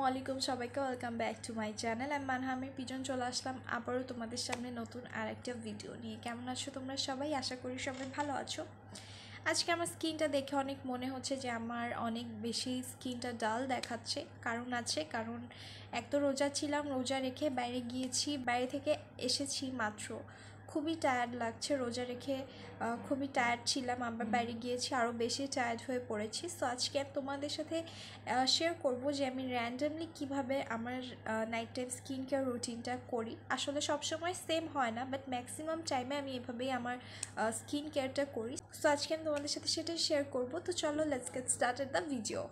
আসসালামু আলাইকুম সবাইকে welcome back to my channel আমি মানহামি পিজন, চলে আসলাম আবারও তোমাদের সামনে নতুন আর একটা ভিডিও নিয়ে। কেমন আছো তোমরা সবাই? আশা করি সবাই ভালো আছো। আজকে আমার স্কিনটা দেখে অনেক মনে হচ্ছে যে আমার অনেক বেশি স্কিনটা ডাল দেখাচ্ছে। কারণ আছে, কারণ এক তো রোজা ছিলাম, রোজা রেখে বাইরে গিয়েছি, বাইরে থেকে এসেছি মাত্র। খুবই টায়ার্ড লাগছে রোজা রেখে খুবই টায়ার্ড ছিলাম আবার বাইরে গিয়েছি আরও বেশি টায়ার্ড হয়ে পড়েছি। সো আজকে আমি তোমাদের সাথে শেয়ার করব যে আমি র্যান্ডামলি কীভাবে আমার নাইট টাইম স্কিন কেয়ার রুটিনটা করি। আসলে সবসময় সেম হয় না বাট ম্যাক্সিমাম টাইমে আমি এভাবেই আমার স্কিন কেয়ারটা করি। সো আজকে আমি তোমাদের সাথে সেটাই শেয়ার করব। তো চলো let's get started the video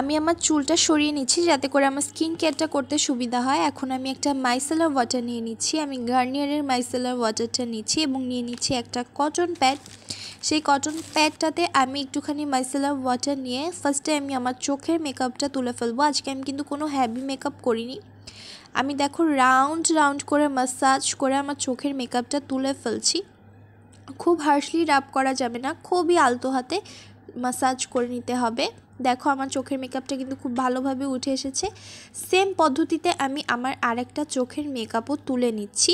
আমি আমার চুলটা সরিয়ে নিচ্ছি যাতে করে আমার স্কিন কেয়ারটা করতে সুবিধা হয়। এখন আমি একটা মাইসেলার ওয়াটার নিয়ে নিচ্ছি। আমি গার্নিয়ারের মাইসেলার ওয়াটারটা নিচ্ছি এবং নিয়ে নিচ্ছি একটা কটন প্যাড সেই কটন প্যাডটাতে আমি একটুখানি মাইসেলার ওয়াটার নিয়ে ফার্স্টে আমি আমার চোখের মেকআপটা তুলে ফেলব। আজকে আমি কিন্তু কোনো হ্যাভি মেকআপ করিনি। আমি দেখো রাউন্ড রাউন্ড করে মাসাজ করে আমার চোখের মেকআপটা তুলে ফেলছি। খুব হার্শলি রাব করা যাবে না। খুবই আলতো হাতে মাসাজ করে নিতে হবে। দেখো আমার চোখের মেকআপটা কিন্তু খুব ভালোভাবে উঠে এসেছে। সেম পদ্ধতিতে আমি আমার আরেকটা চোখের মেকআপও তুলে নিচ্ছি।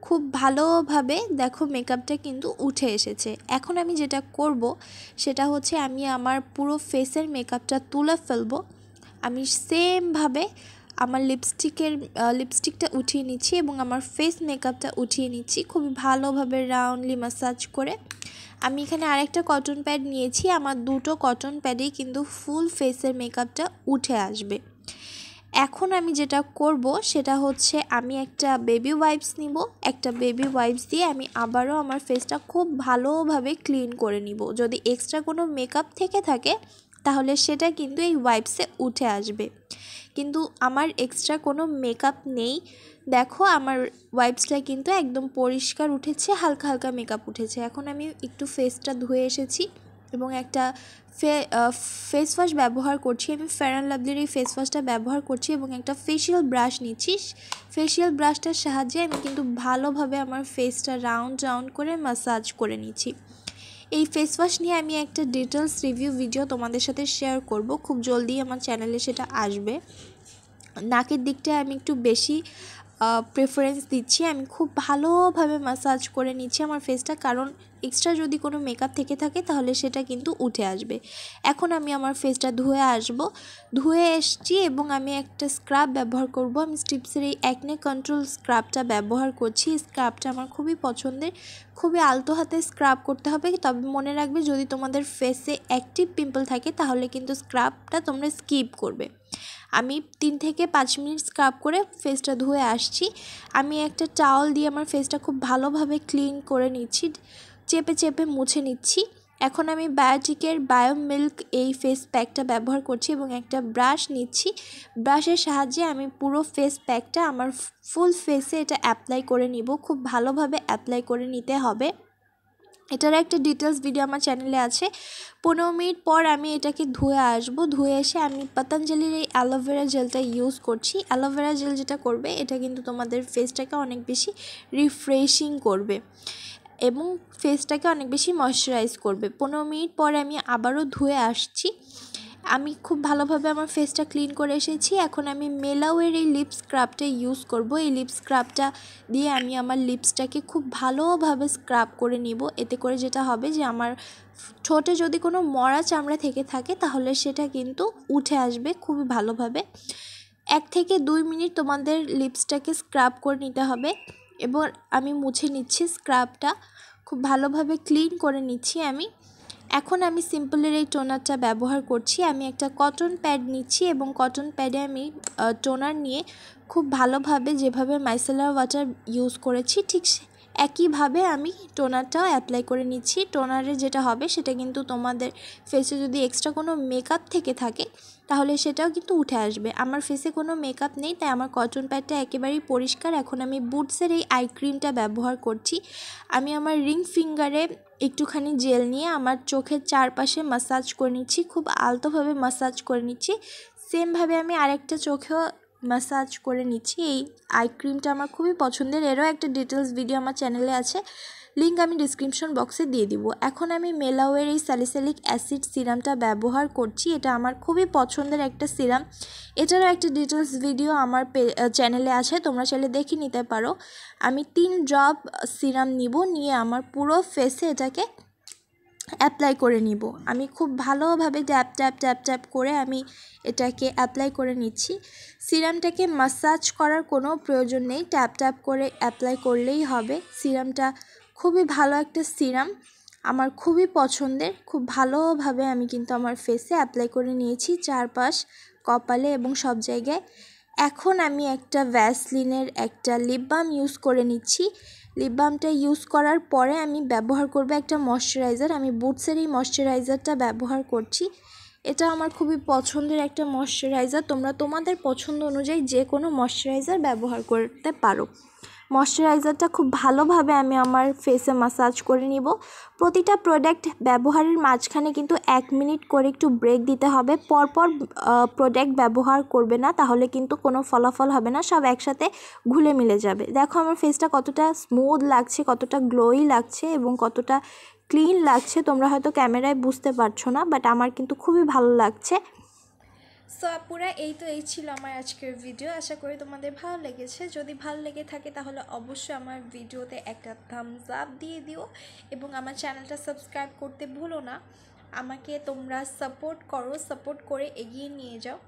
খুব ভালোভাবে দেখো মেকআপটা কিন্তু উঠে এসেছে। এখন আমি যেটা করব, সেটা হচ্ছে আমি আমার পুরো ফেসের মেকআপটা তুলে ফেলব। আমি সেমভাবে আমার লিপস্টিকের লিপস্টিকটা উঠিয়ে নিচ্ছি এবং আমার ফেস মেকআপটা উঠিয়ে নিচ্ছি। খুবই ভালোভাবে রাউন্ডলি ম্যাসাজ করে। আমি এখানে আরেকটা কটন প্যাড নিয়েছি। আমার দুটো কটন প্যাডেই কিন্তু ফুল ফেসের মেকআপটা উঠে আসবে। এখন আমি যেটা করব, সেটা হচ্ছে আমি একটা বেবি ওয়াইপস নিব। একটা বেবি ওয়াইপস দিয়ে আমি আবারও আমার ফেসটা খুব ভালোভাবে ক্লিন করে নিব। যদি এক্সট্রা কোনো মেকআপ থেকে থাকে, তাহলে সেটা কিন্তু এই ওয়াইপসে উঠে আসবে। কিন্তু আমার এক্সট্রা কোনো মেকআপ নেই। দেখো আমার ওয়াইপসটা কিন্তু একদম পরিষ্কার উঠেছে, হালকা হালকা মেকআপ উঠেছে। এখন আমি একটু ফেসটা ধুয়ে এসেছি এবং একটা ফে ফেস ওয়াশ ব্যবহার করছি। আমি ফেয়ার লাভলির এই ফেস ওয়াশটা ব্যবহার করছি এবং একটা ফেসিয়াল ব্রাশ নিচ্ছি। ফেসিয়াল ব্রাশটার সাহায্যে আমি কিন্তু ভালোভাবে আমার ফেসটা রাউন্ড রাউন্ড করে মাসাজ করে নিচ্ছি। এই ফেস ওয়াশ নিয়ে আমি একটা ডিটেলস রিভিউ ভিডিও তোমাদের সাথে শেয়ার করব। খুব জলদি আমার চ্যানেলে সেটা আসবে। নাকের দিকটায় আমি একটু বেশি প্রেফারেন্স দিচ্ছি। আমি খুব ভালোভাবে মাসাজ করে নিচ্ছি আমার ফেসটা কারণ এক্সট্রা যদি কোনো মেকআপ থেকে থাকে, তাহলে সেটা কিন্তু উঠে আসবে। এখন আমি আমার ফেসটা ধুয়ে আসব। ধুয়ে এসছি এবং আমি একটা স্ক্রাব ব্যবহার করব। আমি স্টিপসের এই অ্যাকনে কন্ট্রোল স্ক্রাবটা ব্যবহার করছি। স্ক্রাবটা আমার খুবই পছন্দের। খুবই আলতো হাতে স্ক্রাব করতে হবে। তবে মনে রাখবে, যদি তোমাদের ফেসে অ্যাক্টিভ পিম্পল থাকে, তাহলে কিন্তু স্ক্রাবটা তোমরা স্কিপ করবে। আমি তিন থেকে পাঁচ মিনিট স্ক্রাব করে ফেসটা ধুয়ে আসছি। আমি একটা টাওয়াল দিয়ে আমার ফেসটা খুব ভালোভাবে ক্লিন করে নিচ্ছি, চেপে চেপে মুছে নিচ্ছি। এখন আমি বায়োটিকের বায়ো মিল্ক এই ফেস প্যাকটা ব্যবহার করছি এবং একটা ব্রাশ নিচ্ছি। ব্রাশের সাহায্যে আমি পুরো ফেস প্যাকটা আমার ফুল ফেসে এটা অ্যাপ্লাই করে নিব। খুব ভালোভাবে অ্যাপ্লাই করে নিতে হবে। এটার একটা ডিটেলস ভিডিও আমার চ্যানেলে আছে। পনেরো মিনিট পর আমি এটাকে ধুয়ে আসব। ধুয়ে এসে আমি পতঞ্জলির এই অ্যালোভেরা জেলটা ইউজ করছি। অ্যালোভেরা জেল যেটা করবে, এটা কিন্তু তোমাদের ফেসটাকে অনেক বেশি রিফ্রেশিং করবে এবং ফেসটাকে অনেক বেশি ময়শ্চারাইজ করবে। পনেরো মিনিট পরে আমি আবারও ধুয়ে আসছি। আমি খুব ভালোভাবে আমার ফেসটা ক্লিন করে এসেছি। এখন আমি মেলাওয়ের এই লিপ স্ক্রাবটা ইউজ করব। এই লিপ স্ক্রাবটা দিয়ে আমি আমার লিপসটাকে খুব ভালোভাবে স্ক্রাব করে নিব। এতে করে যেটা হবে যে আমার ঠোঁটে যদি কোনো মরা চামড়া থেকে থাকে, তাহলে সেটা কিন্তু উঠে আসবে খুবই ভালোভাবে। এক থেকে দুই মিনিট তোমাদের লিপসটাকে স্ক্রাব করে নিতে হবে। এবং আমি মুছে নিচ্ছি স্ক্রাবটা খুব ভালোভাবে ক্লিন করে নিচ্ছি আমি। এখন আমি সিম্পলের এই টোনারটা ব্যবহার করছি। আমি একটা কটন প্যাড নিচ্ছি এবং কটন প্যাডে আমি টোনার নিয়ে খুব ভালোভাবে যেভাবে মাইসেলার ওয়াটার ইউজ করেছি, ঠিক একইভাবে আমি টোনারটাও অ্যাপ্লাই করে নিচ্ছি। টোনারে যেটা হবে সেটা কিন্তু তোমাদের ফেসে যদি এক্সট্রা কোনো মেকআপ থেকে থাকে, তাহলে সেটাও কিন্তু উঠে আসবে। আমার ফেসে কোনো মেকআপ নেই, তাই আমার কটন প্যাডটা একেবারেই পরিষ্কার। এখন আমি বুটসের এই আই ক্রিমটা ব্যবহার করছি। আমি আমার রিং ফিঙ্গারে একটুখানি জেল নিয়ে আমার চোখের চারপাশে মাসাজ করে নিচ্ছি। খুব আলতোভাবে মাসাজ করে নিচ্ছি। সেমভাবে আমি আরেকটা চোখেও ম্যাসাজ করে নিচ্ছি। এই আই ক্রিমটা আমার খুবই পছন্দের। এরও একটা ডিটেলস ভিডিও আমার চ্যানেলে আছে। লিঙ্ক আমি ডিসক্রিপশন বক্সে দিয়ে দিব। এখন আমি মেলাওয়ের এই স্যালিসেলিক অ্যাসিড সিরামটা ব্যবহার করছি। এটা আমার খুবই পছন্দের একটা সিরাম এটারও একটা ডিটেলস ভিডিও আমার চ্যানেলে আছে। তোমরা চাইলে দেখে নিতে পারো। আমি তিন ড্রপ সিরাম নিব। নিয়ে আমার পুরো ফেসে এটাকে অ্যাপ্লাই করে নিব। আমি খুব ভালোভাবে ট্যাপ ট্যাপ ট্যাপ ট্যাপ করে আমি এটাকে অ্যাপ্লাই করে নিচ্ছি। সিরামটাকে মাসাজ করার কোনো প্রয়োজন নেই। ট্যাপ ট্যাপ করে অ্যাপ্লাই করলেই হবে। সিরামটা খুবই ভালো একটা সিরাম। আমার খুবই পছন্দের। খুব ভালোভাবে আমি কিন্তু আমার ফেসে অ্যাপ্লাই করে নিয়েছি। চারপাশ, কপালে এবং সব জায়গায়। এখন আমি একটা ভ্যাসলিনের একটা লিপ বাম ইউজ করে নিচ্ছি। লিপ বামটা ইউজ করার পরে আমি ব্যবহার করব একটা ময়শ্চারাইজার আমি বুটসের এই ময়শ্চারাইজারটা ব্যবহার করছি। এটা আমার খুবই পছন্দের একটা ময়শ্চারাইজার তোমরা তোমাদের পছন্দ অনুযায়ী যে কোনো ময়শ্চারাইজার ব্যবহার করতে পারো। ময়শ্চারাইজারটা খুব ভালোভাবে আমি আমার ফেসে মাসাজ করে নিব। প্রতিটা প্রোডাক্ট ব্যবহারের মাঝখানে কিন্তু এক মিনিট করে একটু ব্রেক দিতে হবে। পরপর প্রোডাক্ট ব্যবহার করবে না, তাহলে কিন্তু কোনো ফলাফল হবে না, সব একসাথে ঘুলে মিলে যাবে। দেখো আমার ফেসটা কতটা স্মুথ লাগছে, কতটা গ্লোই লাগছে এবং কতটা ক্লিন লাগছে, তোমরা হয়তো ক্যামেরায় বুঝতে পারছ না বাট আমার কিন্তু খুবই ভালো লাগছে। সো আপুরা, এই তো এই ছিল আমার আজকের ভিডিও আশা করি তোমাদের ভালো লেগেছে। যদি ভালো লেগে থাকে, তাহলে অবশ্যই আমার ভিডিওতে একটা থামস আপ দিয়ে দিও এবং আমার চ্যানেলটা সাবস্ক্রাইব করতে ভুলো না। আমাকে তোমরা সাপোর্ট করো সাপোর্ট করে এগিয়ে নিয়ে যাও।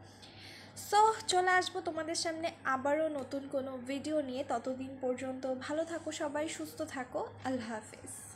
সো চলে আসব তোমাদের সামনে আবারও নতুন কোনো ভিডিও নিয়ে। ততদিন পর্যন্ত ভালো থাকো সবাই, সুস্থ থাকো। আল্লাহ হাফিজ।